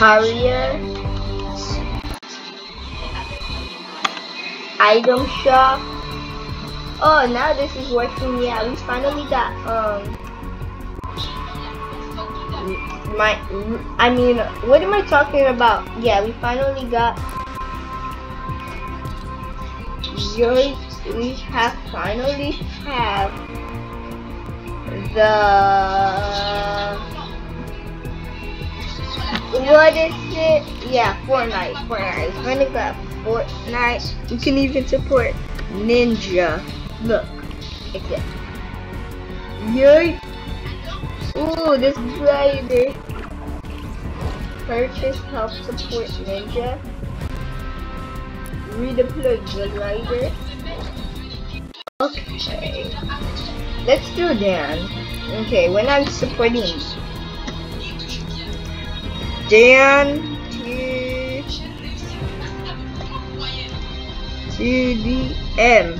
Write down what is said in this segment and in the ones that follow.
Career. Item shop. Oh, now this is working. Yeah, we finally got um my I mean, what am I talking about? Yeah, we finally got. We have finally have the what is it? Yeah, Fortnite. Fortnite. Gonna got Fortnite. We can even support Ninja. Look, it's it. Yay! Ooh, this glider. Purchase help support Ninja. Redeploy the glider. Okay. Let's do Dan. Okay, when I'm supporting Dan to to the M.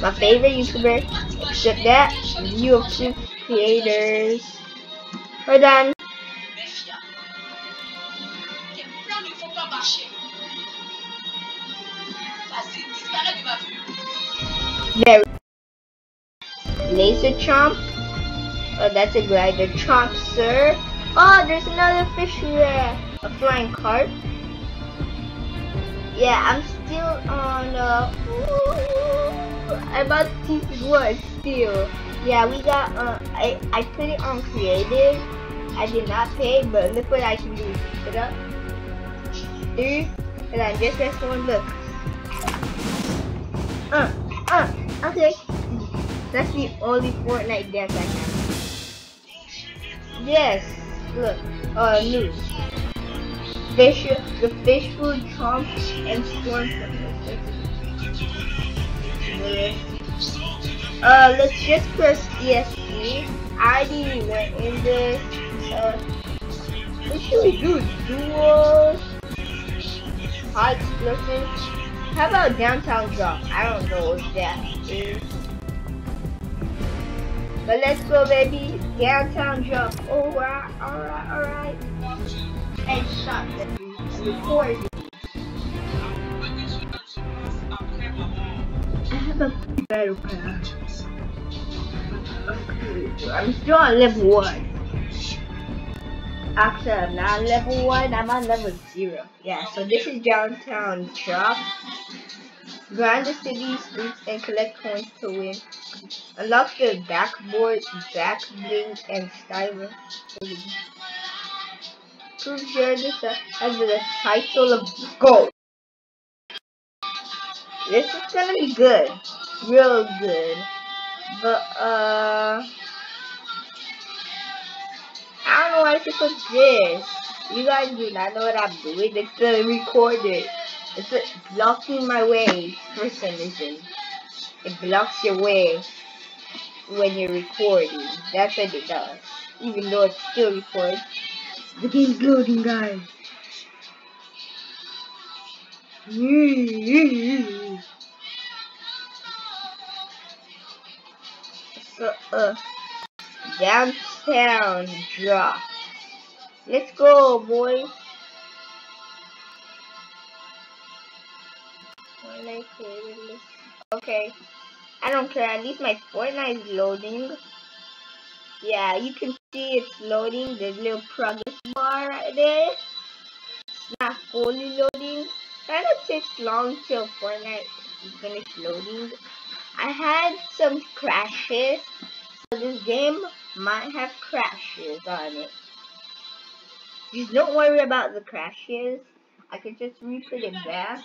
My favorite YouTuber, except that, view of two creators. We're done. There. Laser Chomp. Oh, that's a glider. Chomp, sir. Oh, there's another fish there. A flying carp. Yeah, I'm still on uh about to teach what still. Yeah, we got uh I I put it on creative. I did not pay, but look what I can do. Put up. Three and I just press one look. Uh uh okay. That's the only Fortnite dance I have. Yes, look. Uh news fish, the fish food chomp and storm Uh, let's just press ESC. I didn't went in there. Uh, what should we do? Duos? High explosives? How about downtown drop? I don't know what that is. But let's go, baby. Downtown drop. Alright, alright, alright and shot recording. I have a battle pass. Okay, I'm still on level 1. Actually, I'm not level 1, I'm on level 0. Yeah, so this is downtown shop. Grind the city streets and collect coins to win. Unlock the backboard, back bling, and to share this as the title of gold. This is gonna be good. Real good. But, uh... I don't know why to put this. You guys do not know what I'm doing. It's gonna record it. It's blocking my way for some reason. It blocks your way when you're recording. That's what it does. Even though it still records. The game's loading, guys. So, uh, downtown drop. Let's go, boys. Okay. I don't care. At least my Fortnite is loading. Yeah, you can see it's loading. There's a little progress bar right there. It's not fully loading. Kind of takes long till Fortnite is finished loading. I had some crashes, so this game might have crashes on it. Just don't worry about the crashes. I can just replay it back.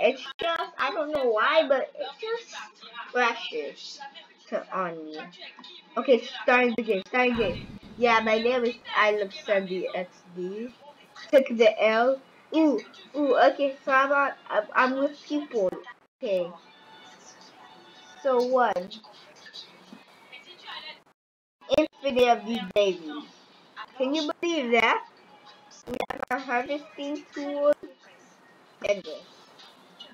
It's just, I don't know why, but it just flashes on me. Okay, starting the game, starting the game. Yeah, my name is I love Sandy XD. Took the L. Ooh, ooh, okay, so I'm, on, I'm, with people. Okay. So one. Infinite of these babies. Can you believe that? We have our harvesting tool and this.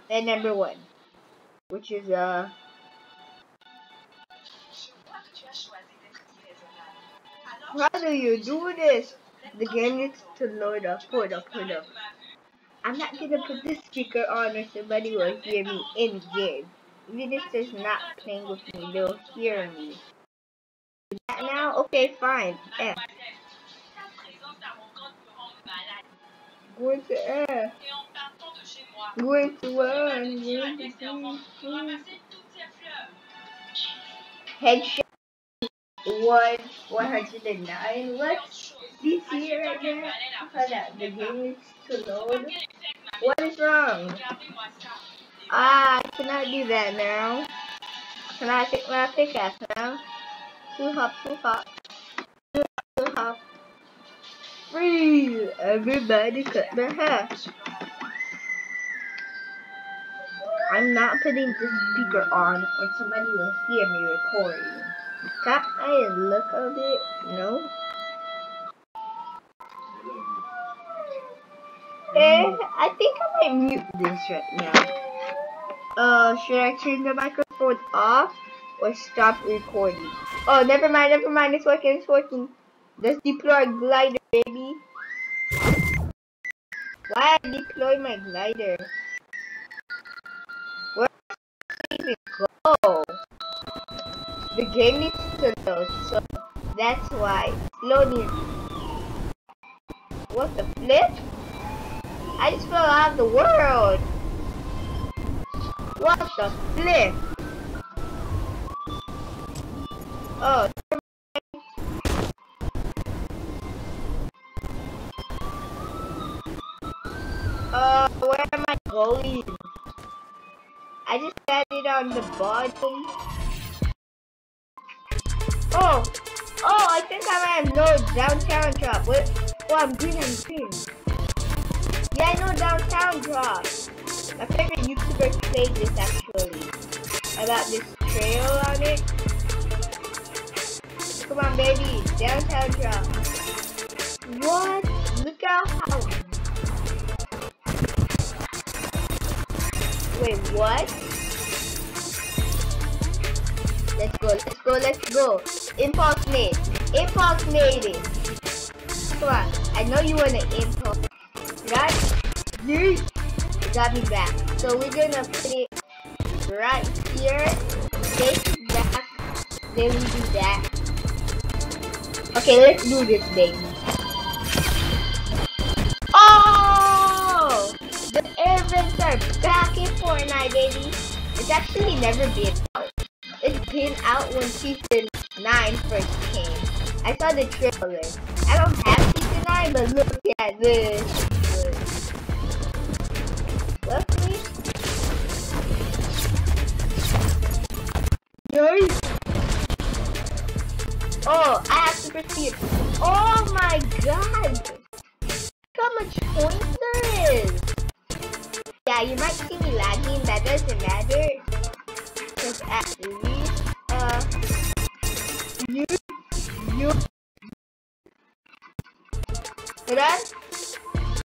And number one. Which is uh how do you do this? The game needs to load up. Hold up, hold up. I'm not gonna put this speaker on or somebody will hear me in game. Even if there's not playing with me, they'll hear me. Now? Okay, fine. F. To F. To two. Headshot. One, 109. What's this here there? Hold up, the game needs to load. What is wrong? Ah, I cannot do that now. Can I take my pickaxe now? Two hop, two hop. Two hop, two hop. Freeze! Everybody cut their hair. I'm not putting this speaker on or somebody will hear me recording. Can I look a bit? No. Eh, I think I might mute this right now. Uh, should I turn the microphone off or stop recording? Oh, never mind, never mind. It's working, it's working. Let's deploy glider, baby. Why I deploy my glider? Even go? The game needs to load, so that's why it's loading. What the flip? I just fell out of the world. What the flip? Oh, uh, where am I going? On the bottom. Oh, oh, I think I have no downtown drop. What? Oh, I'm green, I'm green. Yeah, I know downtown drop. My favorite YouTuber played this actually. About this trail on it. Come on, baby. Downtown drop. What? Look out how... Wait, what? Let's go, let's go, let's go. Impulse made. Impulse made it. Come on. I know you want to impulse. Right? You got me back. So we're gonna put it right here. Face back. Then we do that. Okay, let's do this, baby. Oh! The air vents are back in Fortnite, baby. It's actually never been out. It's been out when season 9 first came. I saw the trailer. I don't have season 9, but look at this. Look, please. Nice. Oh, I have super speed. Oh my god! Look how much points there is. Yeah, you might see me lagging. That doesn't matter. Least, uh, you, you, on.